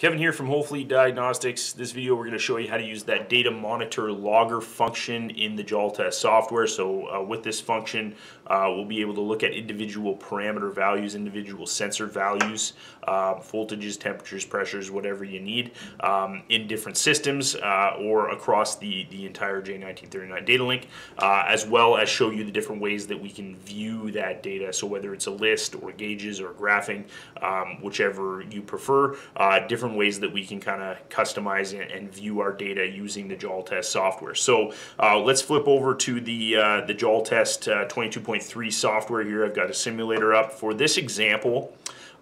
Kevin here from WholeFleet Diagnostics. This video we're going to show you how to use that data monitor logger function in the Jaltest software. So uh, with this function uh, we'll be able to look at individual parameter values, individual sensor values, uh, voltages, temperatures, pressures, whatever you need um, in different systems uh, or across the, the entire J1939 data link uh, as well as show you the different ways that we can view that data. So whether it's a list or gauges or graphing, um, whichever you prefer, uh, different different ways that we can kind of customize and view our data using the Jaltest software. So uh, let's flip over to the, uh, the Jaltest uh, 22.3 software here. I've got a simulator up. For this example,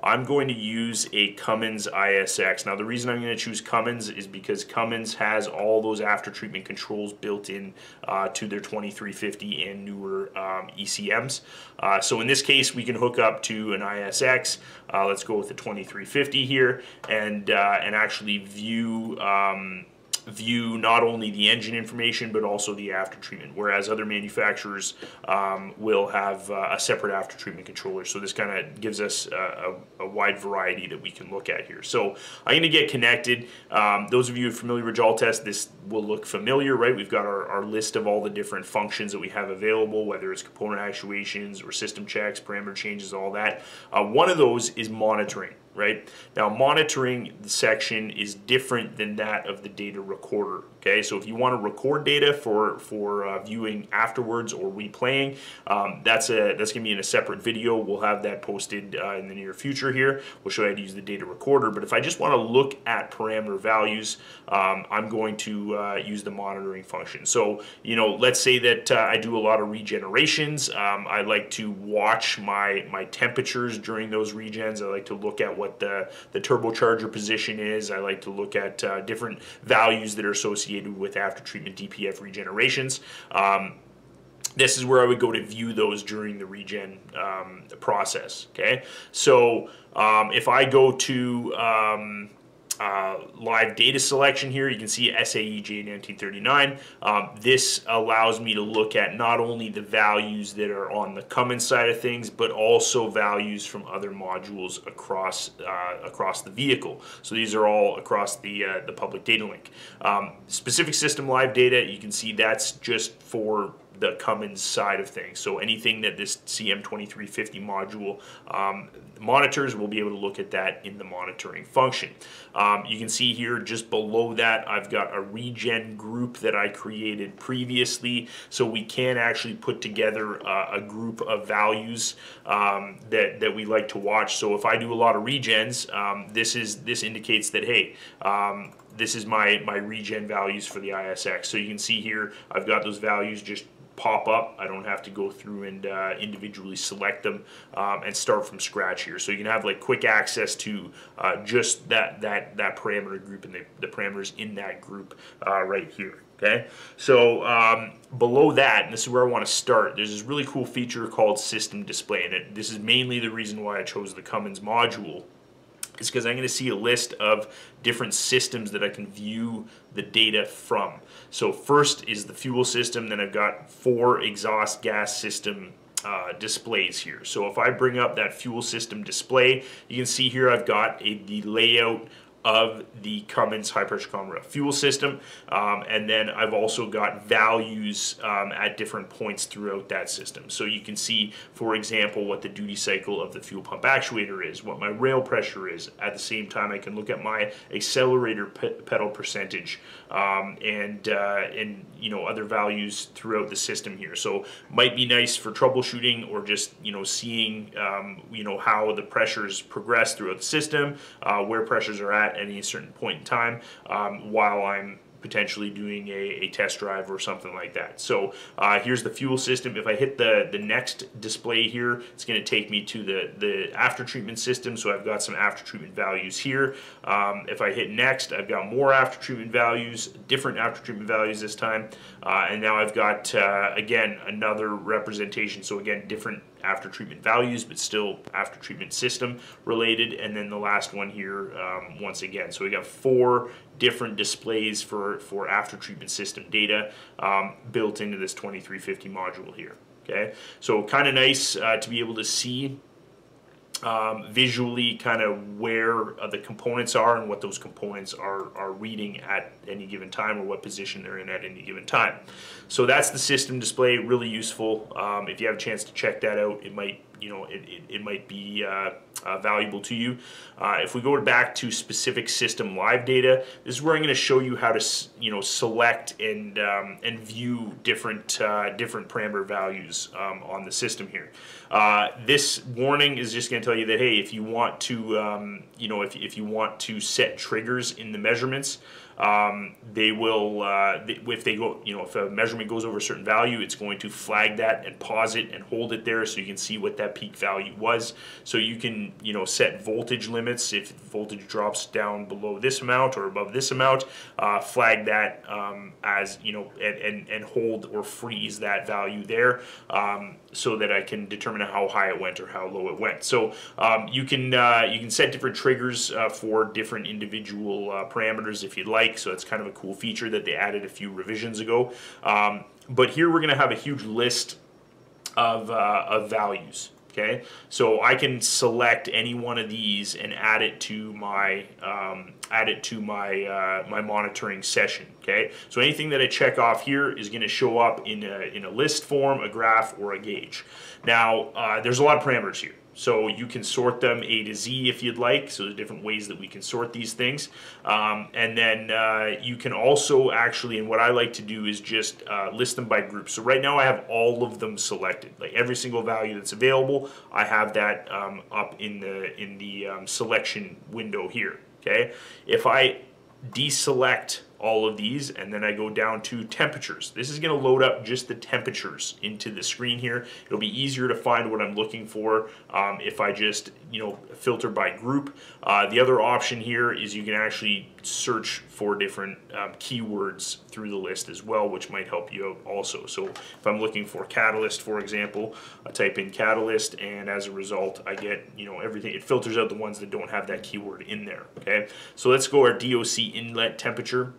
I'm going to use a Cummins ISX. Now the reason I'm going to choose Cummins is because Cummins has all those after treatment controls built in uh, to their 2350 and newer um, ECMs. Uh, so in this case we can hook up to an ISX. Uh, let's go with the 2350 here and, uh, and actually view um, view not only the engine information but also the after treatment whereas other manufacturers um, will have uh, a separate after treatment controller. So this kind of gives us a, a, a, wide variety that we can look at here. So I'm going to get connected. Um, those of you familiar with Jaltest this will look familiar right? We've got our, our list of all the different functions that we have available whether it's component actuations or system checks parameter changes all that. Uh, one of those is monitoring right? Now monitoring the section is different than that of the data recorder, okay? So if you want to record data for, for uh, viewing afterwards or replaying, um, that's, a, that's going to be in a separate video. We'll have that posted uh, in the near future here. We'll show you how to use the data recorder, but if I just want to look at parameter values, um, I'm going to uh, use the monitoring function. So, you know, let's say that uh, I do a lot of regenerations. Um, I like to watch my, my temperatures during those regens. I like to look at what what the, the turbocharger position is. I like to look at uh, different values that are associated with after treatment DPF regenerations. Um, this is where I would go to view those during the regen um, process. Okay, so um, if I go to um, uh, live data selection here. You can see SAE J1939. Um, this allows me to look at not only the values that are on the Cummins side of things, but also values from other modules across uh, across the vehicle. So these are all across the uh, the public data link. Um, specific system live data, you can see that's just for the Cummins side of things. So anything that this CM2350 module um, monitors, we'll be able to look at that in the monitoring function. Um, you can see here just below that, I've got a regen group that I created previously. So we can actually put together uh, a group of values um, that, that we like to watch. So if I do a lot of regens, um, this is this indicates that, hey, um, this is my, my regen values for the ISX. So you can see here, I've got those values just pop up. I don't have to go through and uh, individually select them um, and start from scratch here. So you can have like quick access to uh, just that that that parameter group and the, the parameters in that group uh, right here. Okay, so um, below that, and this is where I want to start, there's this really cool feature called System Display, and it, this is mainly the reason why I chose the Cummins module is because I'm going to see a list of different systems that I can view the data from. So first is the fuel system, then I've got four exhaust gas system uh, displays here. So if I bring up that fuel system display, you can see here I've got a, the layout of the Cummins high pressure common rail fuel system. Um, and then I've also got values um, at different points throughout that system. So you can see, for example, what the duty cycle of the fuel pump actuator is, what my rail pressure is. At the same time, I can look at my accelerator pe pedal percentage um, and, uh, and you know other values throughout the system here. So might be nice for troubleshooting or just you know seeing um, you know how the pressures progress throughout the system, uh, where pressures are at any certain point in time um, while I'm potentially doing a, a, test drive or something like that. So uh, here's the fuel system. If I hit the, the next display here, it's going to take me to the, the after treatment system. So I've got some after treatment values here. Um, if I hit next, I've got more after treatment values, different after treatment values this time. Uh, and now I've got, uh, again, another representation. So again, different after treatment values, but still after treatment system related. And then the last one here, um, once again. So we got four different displays for, for after treatment system data um, built into this 2350 module here. Okay, so kind of nice uh, to be able to see um, visually kind of where uh, the components are and what those components are, are reading at any given time or what position they're in at any given time. So that's the system display, really useful. Um, if you have a chance to check that out, it might you know it, it, it might be uh, uh, valuable to you. Uh, if we go back to specific system live data, this is where I'm going to show you how to you know select and um, and view different uh, different parameter values um, on the system here. Uh, this warning is just going to tell you that hey, if you want to um, you know if if you want to set triggers in the measurements. Um, they will, uh, if they go, you know, if a measurement goes over a certain value, it's going to flag that and pause it and hold it there so you can see what that peak value was. So you can, you know, set voltage limits. If voltage drops down below this amount or above this amount, uh, flag that um, as, you know, and, and, and hold or freeze that value there. Um, so that I can determine how high it went or how low it went. So um, you can uh, you can set different triggers uh, for different individual uh, parameters if you'd like. So it's kind of a cool feature that they added a few revisions ago. Um, but here we're going to have a huge list of, uh, of values. Okay, so I can select any one of these and add it to my um, add it to my uh, my monitoring session. Okay, so anything that I check off here is going to show up in a, in a list form, a graph, or a gauge. Now, uh, there's a lot of parameters here. So you can sort them A to Z if you'd like. So there's different ways that we can sort these things. Um, and then uh, you can also actually, and what I like to do is just uh, list them by group. So right now I have all of them selected. Like every single value that's available, I have that um, up in the, in the um, selection window here. Okay. If I deselect all of these and then I go down to temperatures. This is going to load up just the temperatures into the screen here. It'll be easier to find what I'm looking for um, if I just you know filter by group. Uh, the other option here is you can actually search for different um, keywords through the list as well which might help you out also. So if I'm looking for catalyst for example I type in catalyst and as a result I get you know everything it filters out the ones that don't have that keyword in there okay. So let's go our DOC inlet temperature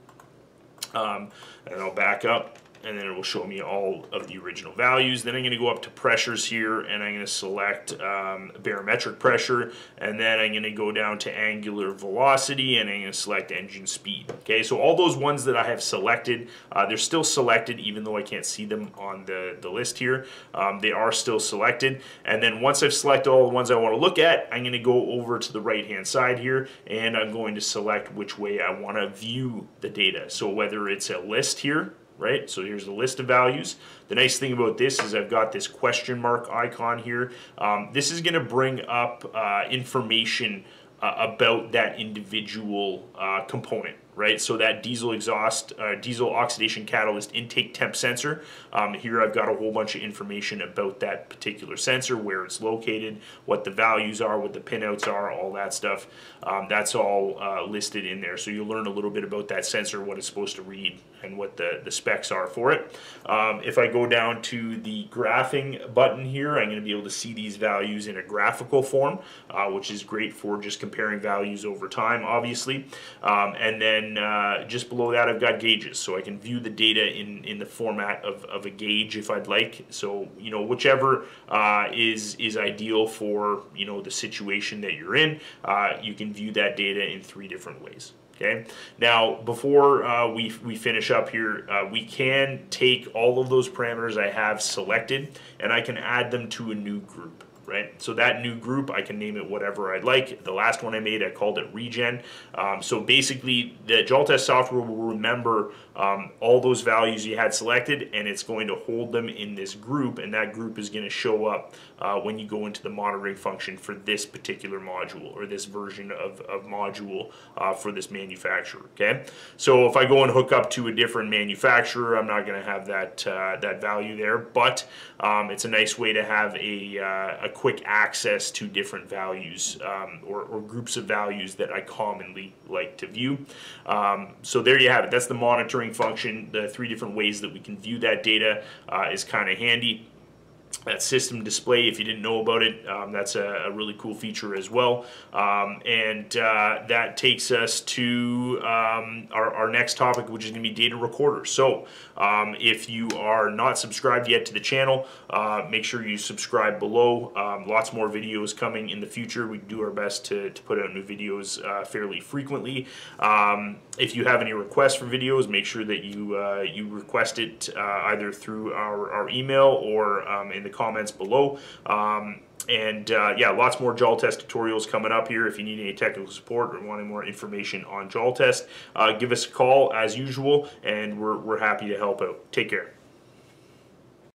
um, and I'll back up and then it will show me all of the original values. Then I'm going to go up to pressures here and I'm going to select um, barometric pressure and then I'm going to go down to angular velocity and I'm going to select engine speed. Okay, so all those ones that I have selected, uh, they're still selected even though I can't see them on the, the list here. Um, they are still selected and then once I've selected all the ones I want to look at, I'm going to go over to the right hand side here and I'm going to select which way I want to view the data. So whether it's a list here right? So here's the list of values. The nice thing about this is I've got this question mark icon here. Um, this is going to bring up uh, information uh, about that individual uh, component, right? So that diesel exhaust, uh, diesel oxidation catalyst intake temp sensor. Um, here I've got a whole bunch of information about that particular sensor, where it's located, what the values are, what the pinouts are, all that stuff. Um, that's all uh, listed in there. So you'll learn a little bit about that sensor, what it's supposed to read, and what the, the specs are for it. Um, if I go down to the graphing button here, I'm going to be able to see these values in a graphical form, uh, which is great for just comparing values over time, obviously. Um, and then uh, just below that I've got gauges. So I can view the data in, in the format of, of a gauge if I'd like. So you know whichever uh, is is ideal for you know the situation that you're in uh, you can view that data in three different ways okay? Now before uh, we, we finish up here uh, we can take all of those parameters I have selected and I can add them to a new group right? So that new group, I can name it whatever I'd like. The last one I made, I called it regen. Um, so basically, the Jaltest software will remember um, all those values you had selected, and it's going to hold them in this group, and that group is going to show up uh, when you go into the monitoring function for this particular module or this version of, of module uh, for this manufacturer, okay? So if I go and hook up to a different manufacturer, I'm not going to have that, uh, that value there, but um, it's a nice way to have a, uh, a quick access to different values um, or, or, groups of values that I commonly like to view. Um, so there you have it. That's the monitoring function. The three different ways that we can view that data uh, is kind of handy. That system display. If you didn't know about it um, that's a, a, really cool feature as well. Um, and uh, that takes us to um, our, our, next topic which is going to be data recorders. So um, if you are not subscribed yet to the channel uh, make sure you subscribe below. Um, lots more videos coming in the future. We do our best to, to put out new videos uh, fairly frequently. Um, if you have any requests for videos make sure that you uh, you request it uh, either through our, our email or in the comments below. Um, and uh, yeah, lots more Jaltest tutorials coming up here. If you need any technical support or want any more information on Jaltest, uh, give us a call as usual, and we're, we're happy to help out. Take care.